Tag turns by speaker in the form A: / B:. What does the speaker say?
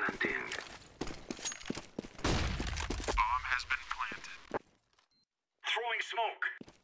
A: planting. Bomb has been planted.
B: Throwing smoke.